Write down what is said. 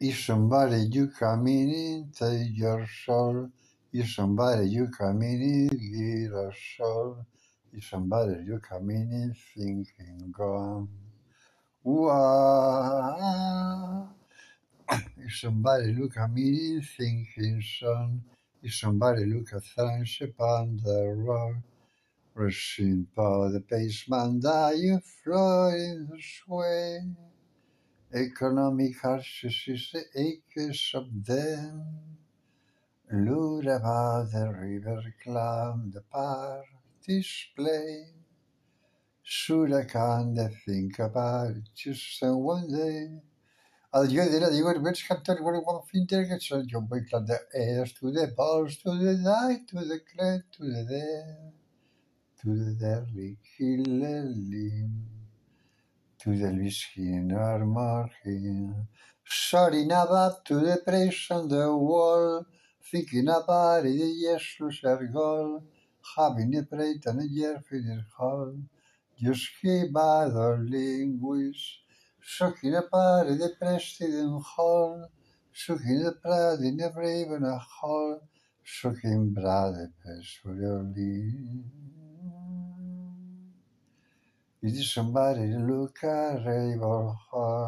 Is somebody you coming in, take your soul. Is somebody you coming in, a soul. Is somebody you coming in, thinking gone. Wah. Is somebody look at me, thinking son. Is somebody look at things upon the road. Rushing by the basement, dying floating this way. ekonomi karşısı ikke som den lurer hva den røverklamde partysplein. Sola kan de think about just one day. Al jo diré, diu, veig que tot el món finter que són jo vull que de és tu de pols, tu de dai, tu de cret, tu de de, tu de derli, hilleli. To the whiskey in our margin. Sorry about to the place on the wall, thinking about yes, lose our goal, having a plate and a year finish hall. Just keep by the linguist, sucking a part of the president hall, sucking the blood in the raven a hall, sucking blood the your It is somebody look Hall.